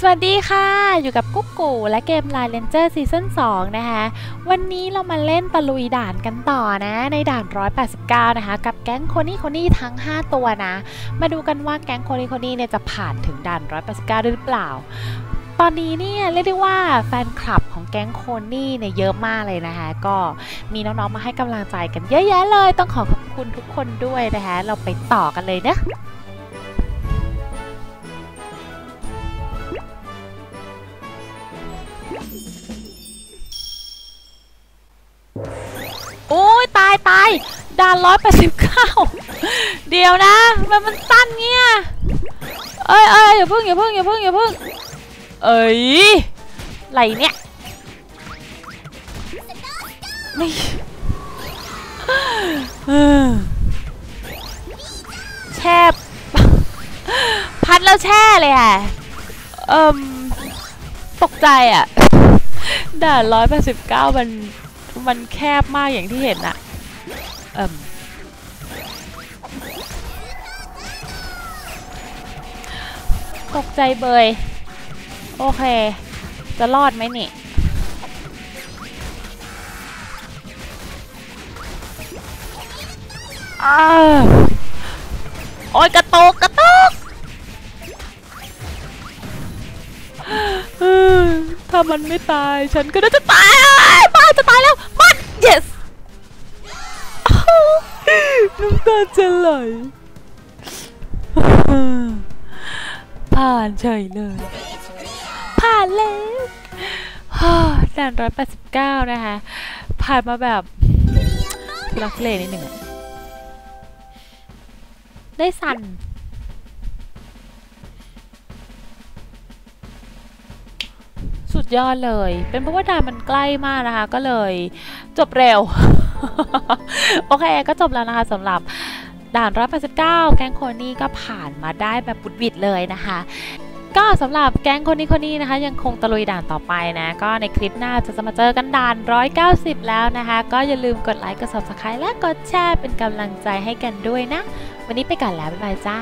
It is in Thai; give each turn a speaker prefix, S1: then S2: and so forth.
S1: สวัสดีค่ะ อยู่กับกุ๊กกูและเกม Line Ranger Season 2 นะคะ วันนี้เรามาเล่นตะลุยด่านกันต่อนะ ในด่าน 189 นะคะ กับแก๊งโคนี่โคนี่ทั้ง 5 ตัวนะ มาดูกันว่าแก๊งโคนี่โคนี่เนี่ยจะผ่านถึงด่าน 189ได้หรือเปล่า ตอนนี้เนี่ยเรียกได้ว่าแฟนคลับของแก๊งโคนี่เนี่ยเยอะมากเลยนะคะ ก็มีน้องๆมาให้กำลังใจกันเยอะแยะเลย ต้องขอขอบคุณทุกคนด้วยนะคะ เราไปต่อกันเลยนะ โอ้ยตายตายด่านร้อยแปดสิบเก้าเดี๋ยวนะ มันมันสั้นเงี้ย เอ้ยเอ้ยอย่าพึ่งอย่าพึ่งอย่าพึ่งอย่าพึ่งเอ้ยไรเนี่ยไม่เออแช่พัดแล้วแช่เลยอะเอิมตกใจอะ ด่านร้อยแปดสิบเก้ามันมันแคบมากอย่างที่เห็นอะเอ่มตกใจเบย โอเค จะรอดไหมนี่อ้าโอ้ยกระตกกระ ถ้ามันไม่ตายฉันก็น่าจะตายบ้าจะตายแล้วมัน yes น้ำตาจะไหลผ่านเฉยเลย ผ่านแล้วฮ่าด่านร้อยแปดสิบเก้านะคะ ผ่านมาแบบทุลักทุเลนิดหนึ่งได้สั่น สุดยอดเลย เป็นเพราะว่าด่านมันใกล้มากนะคะ ก็เลยจบเร็ว โอเค ก็จบแล้วนะคะสำหรับด่าน 189 แก๊งโคนี่ก็ผ่านมาได้แบบบุดวิดเลยนะคะ ก็สำหรับแก๊งคนนี้คนนี้นะคะ ยังคงตะลุยด่านต่อไปนะ ก็ในคลิปหน้าจะมาเจอกันด่าน 190 แล้วนะคะ ก็อย่าลืมกดไลค์กด subscribe และกดแชร์เป็นกำลังใจให้กันด้วยนะ วันนี้ไปก่อนแล้ว บ๊ายบายจ้า